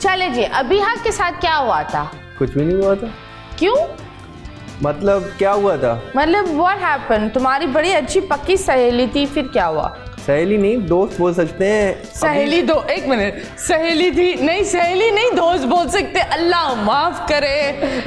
चले जी अबिहा के साथ क्या हुआ था? कुछ भी नहीं हुआ था। क्यों? मतलब क्या हुआ था? मतलब व्हाट हैपन तुम्हारी बड़ी अच्छी पक्की सहेली थी फिर क्या हुआ? सहेली नहीं दोस्त बोल सकते हैं। सहेली दो एक मिनट। सहेली थी नहीं सहेली नहीं दोस्त बोल सकते। अल्लाह माफ़ करे।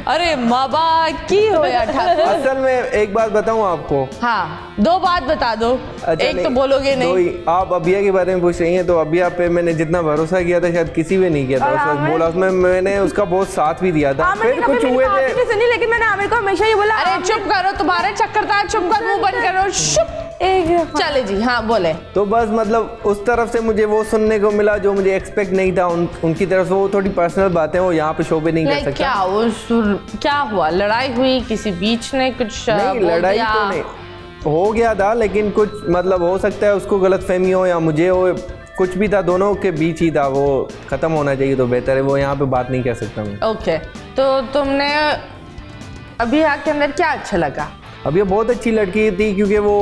अरे माबा की होया ठाकुर? असल में एक बात बताऊँ आपको। हाँ। दो बात बता दो। अच्छा एक तो बोलोगे नहीं। ही। आप अबिया के बारे में पूछ रही हैं तो अबिया पे मैंने जितना भरोसा किया था शायद किसी पे नहीं किया था। उस वक्त बोला उसमें मैंने उसका बहुत साथ भी दिया था। फिर कुछ हुए थे सुनी लेकिन मैंने आमिर को हमेशा ये बोला अरे चुप करो तुम्हारे चक्कर था चुप कर मुँह बंद करो एक चले जी हाँ बोले। तो बस मतलब उस तरफ़ से मुझे वो सुनने को मिला जो मुझे एक्सपेक्ट नहीं था उन, उनकी तरफ़ से वो थोड़ी पर्सनल बातें वो यहाँ पे शो पे नहीं कर सकता। क्या वो क्या हुआ? लड़ाई हुई किसी बीच ने कुछ नहीं लड़ाई तो नहीं। हो गया था, लेकिन कुछ मतलब हो सकता है उसको गलत फहमी हो या मुझे हो, कुछ भी था, दोनों के बीच ही था, वो खत्म होना चाहिए तो बेहतर है, वो यहाँ पे बात नहीं कर सकता मैं ओके okay. तो तुमने अभी आके अंदर क्या अच्छा लगा अब ये बहुत अच्छी लड़की थी क्योंकि वो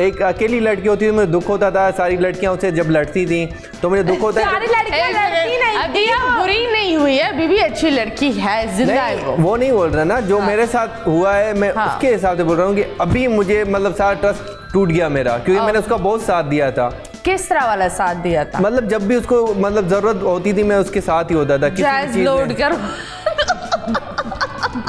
एक अकेली लड़की होती थी मुझे दुख होता था सारी लड़कियाँ उससे जब लड़ती थी तो मुझे दुख होता सारी है लड़कियाँ एक लड़ती मिनट, नहीं अभी बुरी नहीं हुई है अभी भी अच्छी लड़की है ज़िंदा है वो नहीं, बोल रहा ना जो हाँ। मेरे साथ हुआ है मैं हाँ। उसके हिसाब से बोल रहा हूँ कि अभी मुझे मतलब सारा ट्रस्ट टूट गया मेरा क्योंकि मैंने उसका बहुत साथ दिया था किस तरह वाला साथ दिया था मतलब जब भी उसको मतलब ज़रूरत होती थी मैं उसके साथ ही होता था किसी चीज़ लोड। करो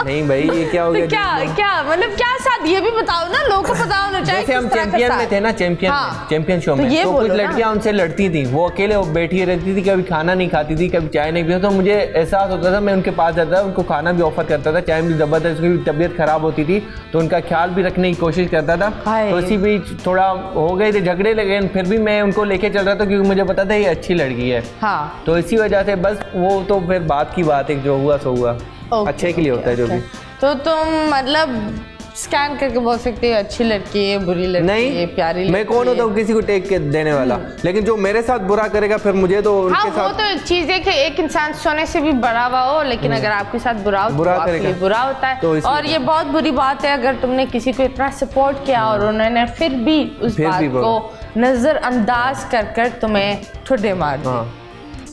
नहीं भाई ये क्या हो तो गया क्या क्या मतलब क्या साथ? ये भी बताओ ना लोगों को पता होना चाहिए जैसे हम चैंपियन में थे ना चैंपियन हाँ। चैंपियन शो तो में तो कुछ लड़कियाँ उनसे लड़ती थी वो अकेले वो बैठी रहती थी कभी खाना नहीं खाती थी कभी चाय नहीं पीती तो मुझे एहसास होता था मैं उनके पास जाता था उनको खाना भी ऑफ़र करता था चाय भी ज़बरदस्त उसकी भी तबीयत खराब होती थी तो उनका ख्याल भी रखने की कोशिश करता था। तो इसी बीच थोड़ा हो गए थे झगड़े लगे फिर भी मैं उनको लेके चल रहा था क्योंकि मुझे पता था ये अच्छी लड़की है। हाँ। तो इसी वजह से बस वो तो फिर बात की बात है जो हुआ सो हुआ। ओके, अच्छे के लिए होता है जो भी। तो तुम मतलब स्कैन करके बोल सकते हो अच्छी लड़की है बुरी लड़की है नहीं प्यारी मैं कौन होता हूँ किसी को टेक के देने वाला। लेकिन जो मेरे साथ बुरा करेगा फिर मुझे तो उनके हाँ उनके वो तो एक चीज़ है कि एक इंसान सोने से भी बड़ा हुआ हो लेकिन अगर आपके साथ बुरा हो तो बुरा आपके करेगा। बुरा होता है। तो और ये बहुत बुरी बात है अगर तुमने किसी को इतना सपोर्ट किया और उन्होंने फिर भी उस बात को नजरअंदाज कर कर तुम्हें ठुड्डे मार दी हाँ।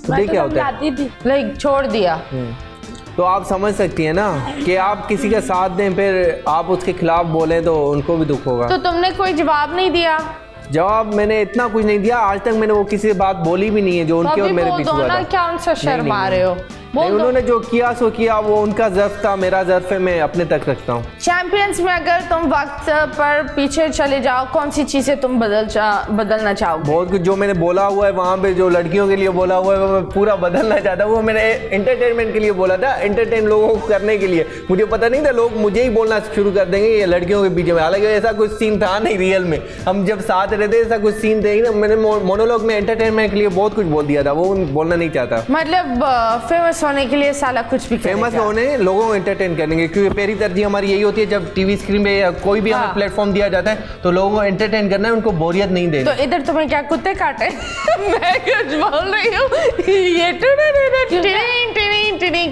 तो क्या होता है? थी लाइक छोड़ दिया। तो आप समझ सकती है ना कि आप किसी का साथ दें फिर आप उसके खिलाफ बोलें तो उनको भी दुख होगा। तो तुमने कोई जवाब नहीं दिया? जवाब मैंने इतना कुछ नहीं दिया आज तक मैंने वो किसी से बात बोली भी नहीं है जो उनके और मेरे पीछे क्या उनसे शर्मा रहे हो? बोल उन्होंने जो किया सो किया वो उनका जर्फ था मेरा जर्फ है मैं अपने तक रखता हूँ। चैंपियंस में अगर तुम वक्त पर पीछे चले जाओ कौन सी चीज़ें तुम बदल चा, बदलना चाहो बहुत कुछ जो मैंने बोला हुआ है वहाँ पे जो लड़कियों के लिए बोला हुआ है वो पूरा बदलना चाहता हूँ। वो मैंने एंटरटेनमेंट के लिए बोला था एंटरटेन लोगों को करने के लिए। मुझे पता नहीं था लोग मुझे ही बोलना शुरू कर देंगे ये लड़कियों के पीछे में। हालाँकि ऐसा कुछ सीन था नहीं रियल में। हम जब साथ रहते ऐसा कुछ सीन थे ना मैंने मोनोलॉग में एंटरटेनमेंट के लिए बहुत कुछ बोल दिया था वो बोलना नहीं चाहता। मतलब फ़ेमस होने के लिए साला कुछ भी फ़ेमस होने लोगों को एंटरटेन करेंगे क्योंकि पहली तरजीह हमारी यही होती है जब टीवी स्क्रीन पे कोई भी हमें हाँ। प्लेटफॉर्म दिया जाता है तो लोगों को एंटरटेन करना है उनको बोरियत नहीं देनी। तो इधर तुम्हें क्या कुत्ते काटे? मैं कुछ बोल रही हूँ। ये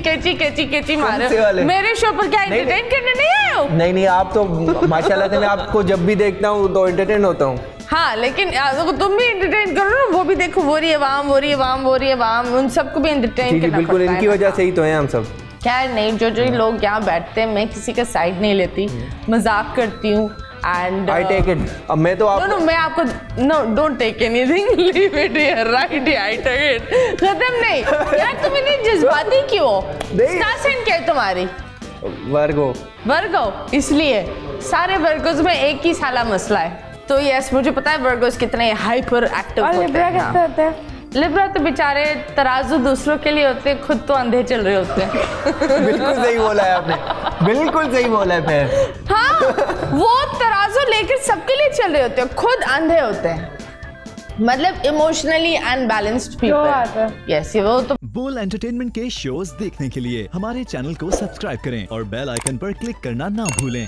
कैची कैची कैची मारो। मेरे शो पर क्या एंटरटेन करने नहीं आए हो? नहीं नहीं आप तो माशाल्लाह से मैं आपको जब भी देखता हूँ तो एंटरटेन होता हूँ। हाँ लेकिन तुम भी एंटरटेन करो ना वो भी देखो वो रही है वाम वो रही है वाम वो रही है वाम उन सबको भी एंटरटेन करना बिल्कुल पड़ता है इनकी वजह से ही तो हैं हम सब। खैर नहीं जो जो लोग यहाँ बैठते हैं मैं किसी का साइड नहीं लेती। मज़ाक करती हूँ एंड आई टेक इट अब मैं तो नो आप नो मैं आपको no don't take anything leave it here right I take it खत्म नहीं। यार तुम इतनी जज्बाती क्यों। स्टार साइन क्या है तुम्हारी? वर्गो। वर्गो इसलिए सारे वर्गोज में एक ही साला मसला है। तो यस मुझे पता है वर्गोज कितने हाइपर एक्टिव और होते लिब्रा हैं। कैसे। होते हैं? लिब्रा तो बेचारे तराजू दूसरों के लिए होते हैं खुद तो अंधे चल रहे होते हैं। बिल्कुल सही बोला है आपने। बिल्कुल सही बोला है फिर। हाँ वो तराजू लेकर सबके लिए चल रहे होते हैं खुद अंधे होते हैं। मतलब इमोशनली अनबैलेंस्ड है। पीपल यस ये वो तो बोल एंटरटेनमेंट के शोज़ देखने के लिए हमारे चैनल को सब्सक्राइब करें और बेल आइकन पर क्लिक करना ना भूलें।